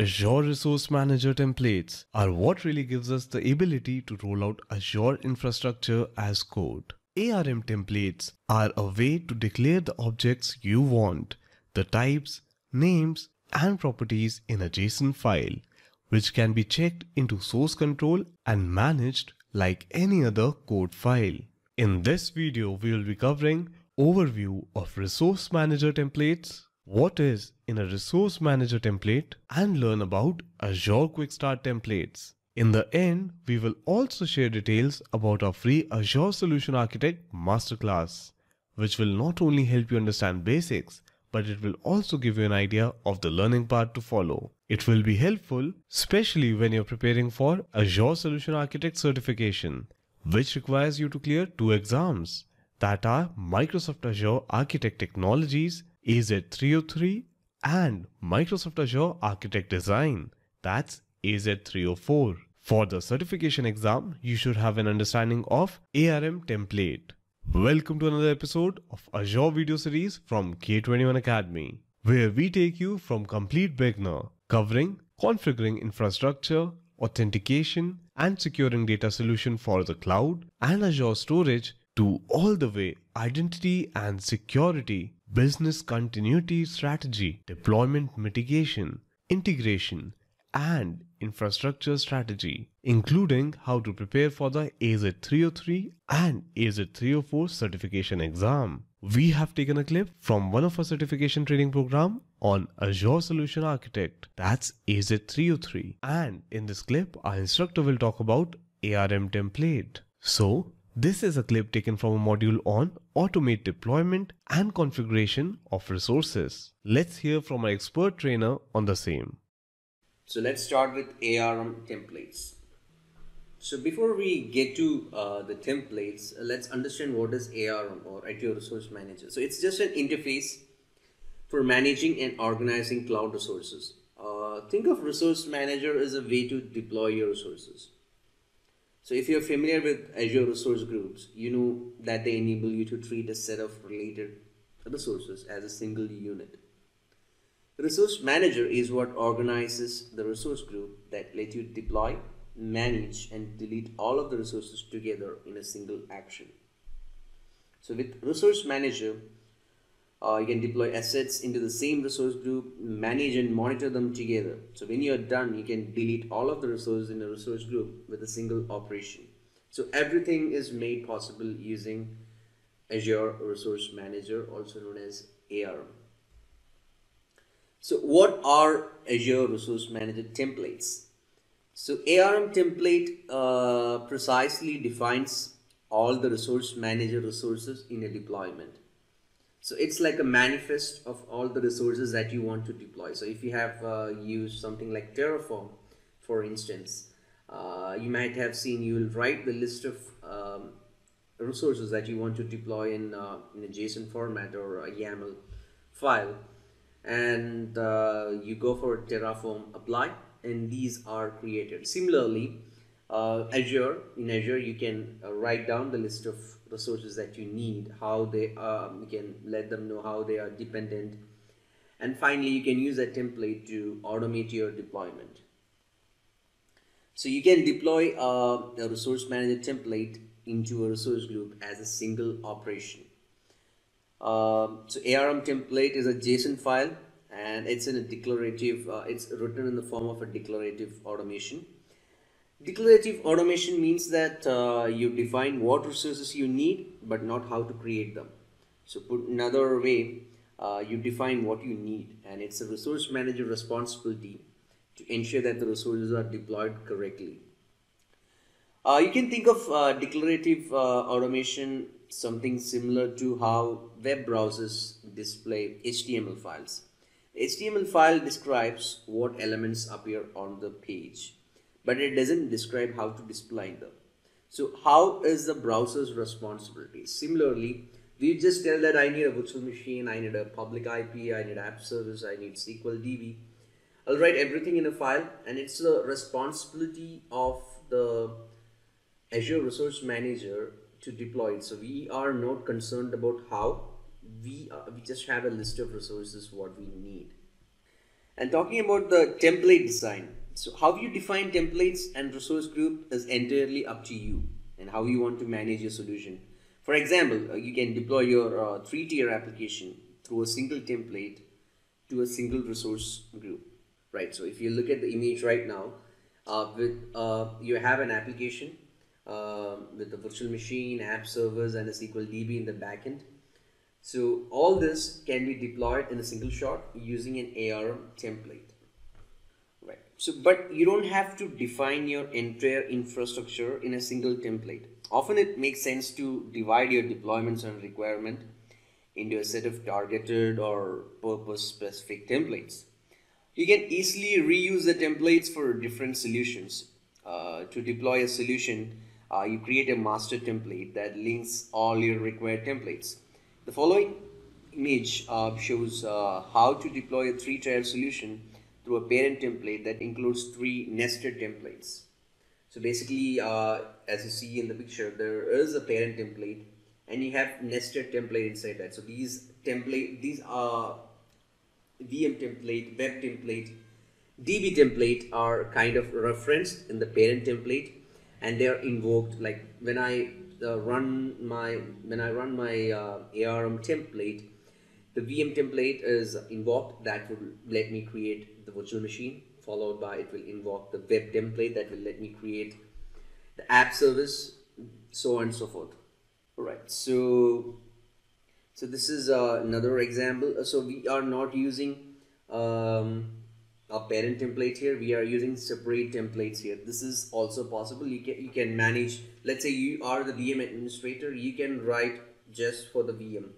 Azure Resource Manager templates are what really gives us the ability to roll out Azure infrastructure as code. ARM templates are a way to declare the objects you want, the types, names, and properties in a JSON file, which can be checked into source control and managed like any other code file. In this video, we will be covering overview of resource manager templates, what is in a resource manager template, and learn about Azure Quick Start templates. In the end, we will also share details about our free Azure Solution Architect Masterclass, which will not only help you understand basics, but it will also give you an idea of the learning path to follow. It will be helpful, especially when you're preparing for Azure Solution Architect certification, which requires you to clear two exams that are Microsoft Azure Architect Technologies AZ303 and Microsoft Azure Architect Design, that's AZ304. For the certification exam, you should have an understanding of ARM template. Welcome to another episode of Azure video series from K21 Academy, where we take you from complete beginner, covering configuring infrastructure, authentication, and securing data solution for the cloud and Azure storage to all the way identity and security, business continuity strategy, deployment mitigation, integration, and infrastructure strategy, including how to prepare for the AZ303 and AZ304 certification exam. We have taken a clip from one of our certification training program on Azure Solution Architect, that's AZ303. And in this clip, our instructor will talk about ARM template. So, this is a clip taken from a module on automate deployment and configuration of resources. Let's hear from our expert trainer on the same. So let's start with ARM templates. So before we get to uh, the templates, uh, let's understand what is ARM or Azure Resource Manager. So it's just an interface for managing and organizing cloud resources. Uh, think of Resource Manager as a way to deploy your resources. So if you're familiar with Azure Resource Groups, you know that they enable you to treat a set of related resources as a single unit. Resource Manager is what organizes the resource group that let you deploy, manage and delete all of the resources together in a single action. So with Resource Manager, uh, you can deploy assets into the same resource group, manage and monitor them together. So when you're done, you can delete all of the resources in a resource group with a single operation. So everything is made possible using Azure Resource Manager, also known as ARM. So what are Azure Resource Manager templates? So ARM template uh, precisely defines all the resource manager resources in a deployment. So it's like a manifest of all the resources that you want to deploy. So if you have uh, used something like Terraform, for instance, uh, you might have seen you will write the list of um, resources that you want to deploy in, uh, in a JSON format or a YAML file and uh, you go for Terraform apply and these are created. Similarly, uh, Azure, in Azure you can uh, write down the list of resources that you need, how they you can let them know how they are dependent and finally you can use a template to automate your deployment. So you can deploy uh, a resource manager template into a resource group as a single operation. Um, so ARM template is a JSON file and it's in a declarative, uh, it's written in the form of a declarative automation. Declarative automation means that uh, you define what resources you need but not how to create them. So put another way, uh, you define what you need and it's a resource manager responsibility to ensure that the resources are deployed correctly. Uh, you can think of uh, declarative uh, automation something similar to how web browsers display HTML files. The HTML file describes what elements appear on the page, but it doesn't describe how to display them. So how is the browser's responsibility? Similarly, we just tell that I need a virtual machine, I need a public IP, I need app service, I need SQL DB. I'll write everything in a file and it's the responsibility of the Azure Resource Manager to deploy it. So we are not concerned about how we uh, we just have a list of resources what we need. And talking about the template design, so how you define templates and resource group is entirely up to you and how you want to manage your solution. For example, uh, you can deploy your uh, three-tier application through a single template to a single resource group, right? So if you look at the image right now, uh, with uh, you have an application uh, with a virtual machine, app servers, and a SQL DB in the backend. So all this can be deployed in a single shot using an ARM template. So, but you don't have to define your entire infrastructure in a single template. Often it makes sense to divide your deployments and requirement into a set of targeted or purpose specific templates. You can easily reuse the templates for different solutions. Uh, to deploy a solution, uh, you create a master template that links all your required templates. The following image uh, shows uh, how to deploy a three-tier solution through a parent template that includes three nested templates. So basically, uh, as you see in the picture, there is a parent template and you have nested template inside that. So these template, these are VM template, web template, DB template are kind of referenced in the parent template and they are invoked like when I uh, run my when I run my uh, ARM template the VM template is invoked that would let me create the virtual machine followed by it will invoke the web template that will let me create the app service so on and so forth. All right so so this is uh, another example. So we are not using um, a parent template here. We are using separate templates here. This is also possible. You can you can manage let's say you are the VM administrator you can write just for the VM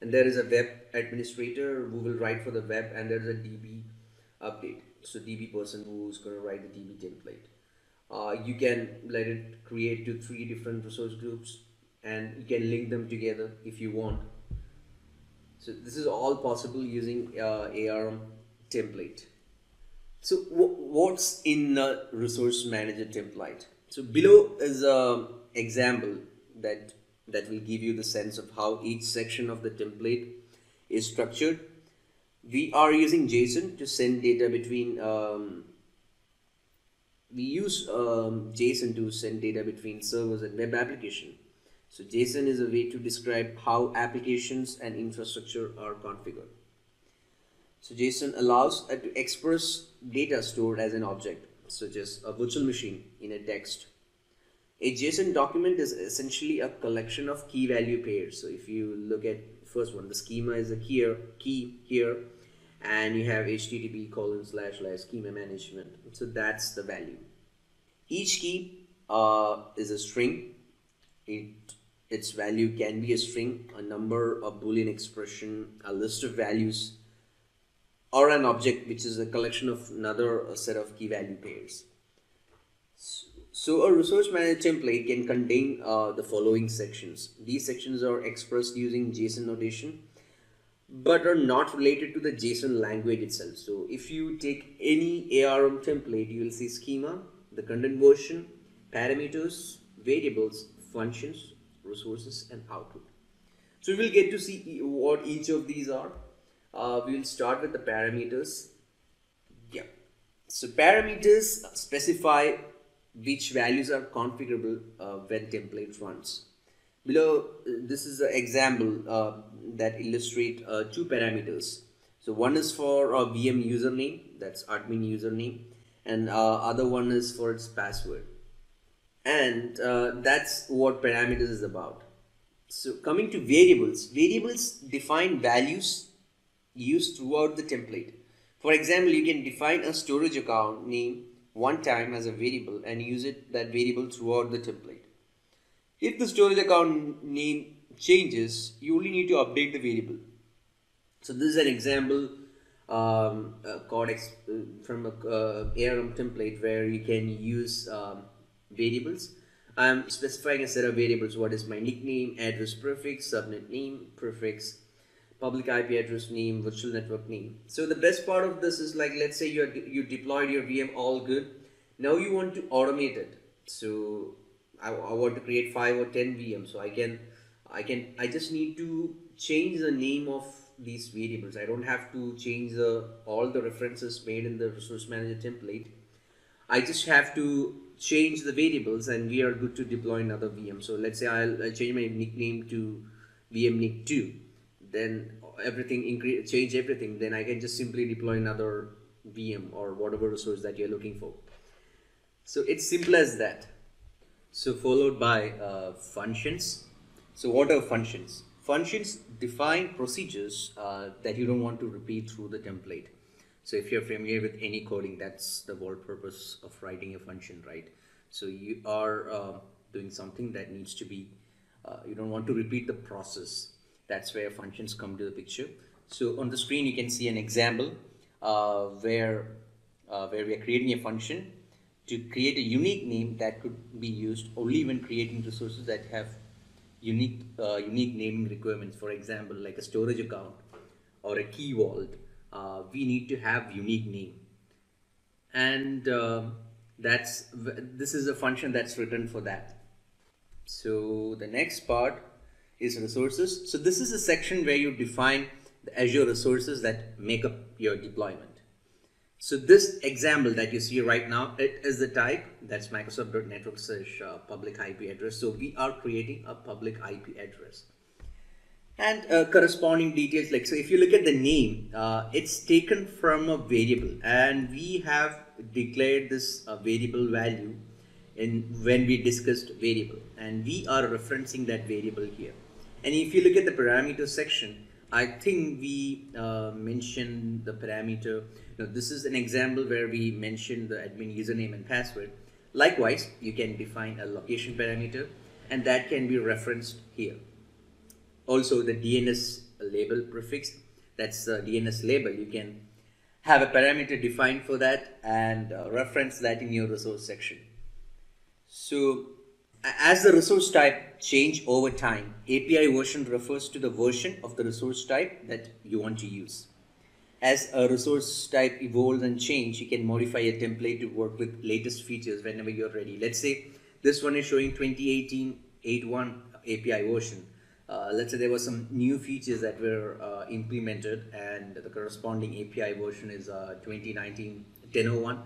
and there is a web administrator who will write for the web and there is a DB update so DB person who's going to write the DB template uh, you can let it create to three different resource groups and you can link them together if you want so this is all possible using uh, ARM template so what's in a resource manager template? So below is a example that that will give you the sense of how each section of the template is structured. We are using JSON to send data between. Um, we use um, JSON to send data between servers and web application. So JSON is a way to describe how applications and infrastructure are configured. So JSON allows uh, to express data stored as an object, such as a virtual machine in a text. A JSON document is essentially a collection of key value pairs. So if you look at first one, the schema is a key here, key here, and you have HTTP colon slash slash schema management. So that's the value. Each key uh, is a string. It its value can be a string, a number, a boolean expression, a list of values, or an object which is a collection of another set of key value pairs. So a resource manager template can contain uh, the following sections. These sections are expressed using JSON notation but are not related to the JSON language itself. So if you take any ARM template, you will see schema, the content version, parameters, variables, functions, resources, and output. So we will get to see what each of these are uh, we will start with the parameters yeah so parameters specify which values are configurable uh, when template runs below this is an example uh, that illustrate uh, two parameters so one is for a VM username that's admin username and uh, other one is for its password and uh, that's what parameters is about so coming to variables variables define values used throughout the template. For example, you can define a storage account name one time as a variable and use it that variable throughout the template. If the storage account name changes, you only need to update the variable. So this is an example um, from a uh, ARM template where you can use um, variables. I'm specifying a set of variables. What is my NIC name, address prefix, subnet name, prefix, public IP address name, virtual network name. So the best part of this is like, let's say you you deployed your VM all good. Now you want to automate it. So I, I want to create five or 10 VMs. So I can, I can, I just need to change the name of these variables. I don't have to change the all the references made in the resource manager template. I just have to change the variables and we are good to deploy another VM. So let's say I'll, I'll change my nickname to vmnick2. Then everything increase, change everything. Then I can just simply deploy another VM or whatever resource that you're looking for. So it's simple as that. So followed by uh, functions. So what are functions? Functions define procedures uh, that you don't want to repeat through the template. So if you're familiar with any coding, that's the whole purpose of writing a function, right? So you are uh, doing something that needs to be, uh, you don't want to repeat the process. That's where functions come to the picture. So on the screen, you can see an example uh, where, uh, where we are creating a function to create a unique name that could be used only when creating resources that have unique, uh, unique naming requirements. For example, like a storage account or a key vault uh, we need to have unique name. And uh, that's this is a function that's written for that. So the next part is resources. So this is a section where you define the azure resources that make up your deployment so this example that you see right now it is the type that's microsoft.network slash uh, public ip address. So we are creating a public ip address. And uh, corresponding details like so if you look at the name uh, it's taken from a variable. And we have declared this uh, variable value in when we discussed variable. And we are referencing that variable here. And if you look at the parameter section I think we uh, mentioned the parameter. Now this is an example where we mentioned the admin username and password. Likewise you can define a location parameter and that can be referenced here. Also the DNS label prefix that's the DNS label. You can have a parameter defined for that and uh, reference that in your resource section. So as the resource type change over time API version refers to the version of the resource type that you want to use. As a resource type evolves and change you can modify a template to work with latest features whenever you're ready. Let's say this one is showing 2018 8.1 API version. Uh, let's say there were some new features that were uh, implemented and the corresponding API version is uh, 2019 10.01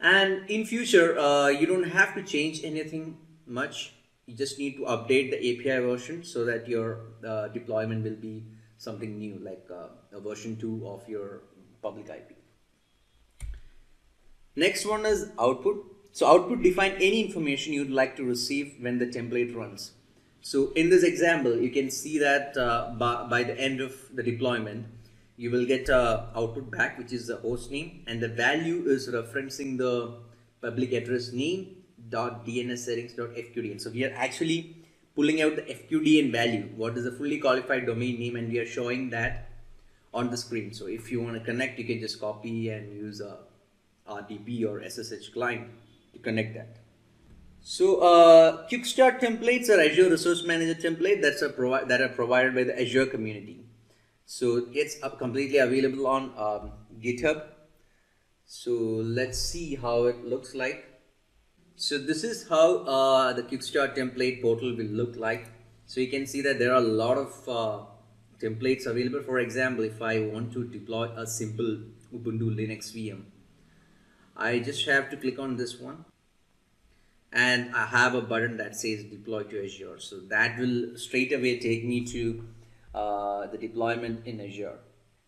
and in future uh, you don't have to change anything much you just need to update the API version so that your uh, deployment will be something new like uh, a version 2 of your public IP. Next one is output. So output define any information you'd like to receive when the template runs. So in this example, you can see that uh, by, by, the end of the deployment, you will get uh, output back, which is the host name, and the value is referencing the public address name dot DNS settings dot FQDN. So we are actually pulling out the FQDN value, what is a fully qualified domain name, and we are showing that on the screen. So if you want to connect, you can just copy and use a RDP or SSH client to connect that. So uh, quick start templates are Azure Resource Manager template that's a provi that are provided by the Azure community. So it's up completely available on um, GitHub. So let's see how it looks like. So this is how uh, the Quickstart template portal will look like. So you can see that there are a lot of uh, templates available. For example, if I want to deploy a simple Ubuntu Linux VM, I just have to click on this one and I have a button that says deploy to Azure. So that will straight away take me to uh, the deployment in Azure.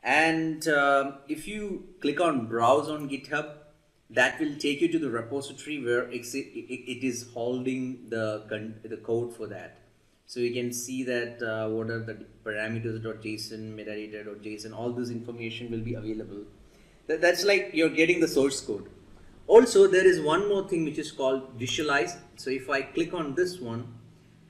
And uh, if you click on browse on GitHub, that will take you to the repository where it, is holding the, the code for that. So you can see that uh, what are the parameters.json, metadata.json, all this information will be available. That, that's like you're getting the source code. Also, there is one more thing which is called visualize. So if I click on this one,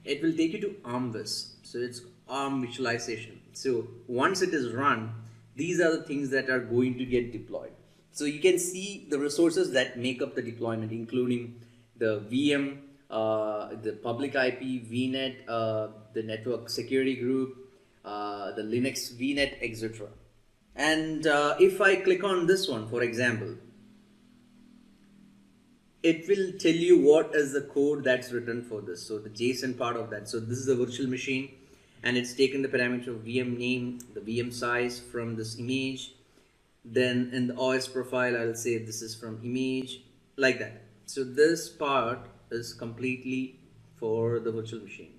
it will take you to ARMVIZ. So it's ARM visualization. So once it is run, these are the things that are going to get deployed. So you can see the resources that make up the deployment, including the VM, uh, the public IP, VNet, uh, the network security group, uh, the Linux VNet, etc. And uh, if I click on this one, for example, it will tell you what is the code that's written for this. So the JSON part of that. So this is a virtual machine and it's taken the parameter of VM name, the VM size from this image. Then in the OS profile, I'll say this is from image, like that. So this part is completely for the virtual machine.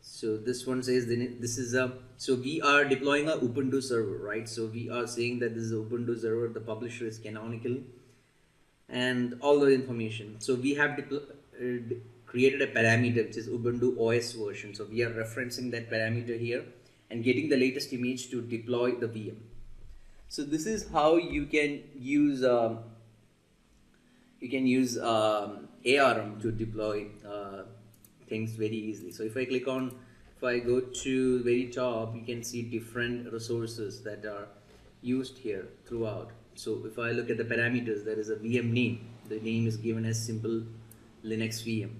So this one says this is a so we are deploying a Ubuntu server, right? So we are saying that this is Ubuntu server. The publisher is Canonical, and all the information. So we have uh, created a parameter which is Ubuntu OS version. So we are referencing that parameter here and getting the latest image to deploy the VM. So this is how you can use um, you can use um, ARM to deploy uh, things very easily. So if I click on if I go to very top, you can see different resources that are used here throughout. So if I look at the parameters, there is a VM name. The name is given as simple Linux VM.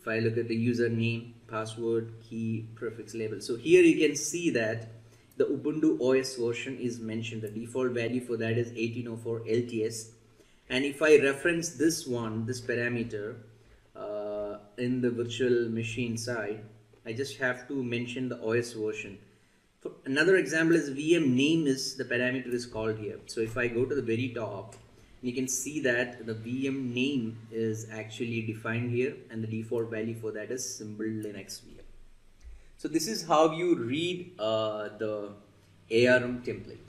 If I look at the username, password, key, prefix label. So here you can see that the Ubuntu OS version is mentioned. The default value for that is 1804 LTS. And if I reference this one, this parameter uh, in the virtual machine side, I just have to mention the OS version. For another example is VM name is the parameter is called here. So if I go to the very top, you can see that the VM name is actually defined here and the default value for that is symbol Linux VM. So this is how you read uh, the ARM template.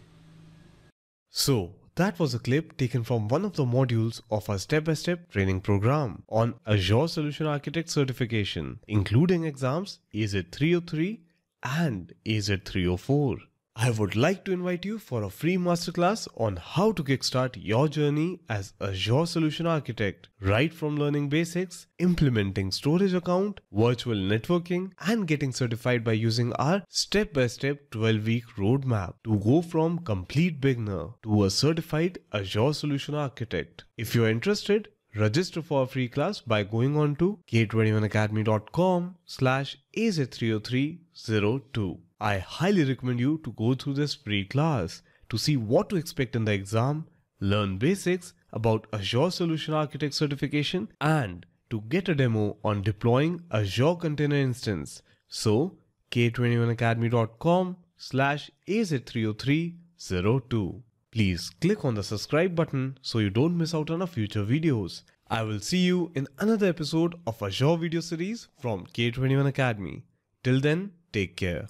So that was a clip taken from one of the modules of our step-by-step -step training program on Azure Solution Architect certification, including exams AZ303 and AZ304. I would like to invite you for a free masterclass on how to kickstart your journey as Azure Solution Architect, right from learning basics, implementing storage account, virtual networking, and getting certified by using our step-by-step 12-week roadmap to go from complete beginner to a certified Azure Solution Architect. If you're interested, register for a free class by going on to k21academy.com slash az30302. I highly recommend you to go through this free class to see what to expect in the exam, learn basics about Azure Solution Architect certification and to get a demo on deploying Azure Container Instance. So k21academy.com slash az30302. Please click on the subscribe button so you don't miss out on our future videos. I will see you in another episode of Azure video series from K21 Academy. Till then, take care.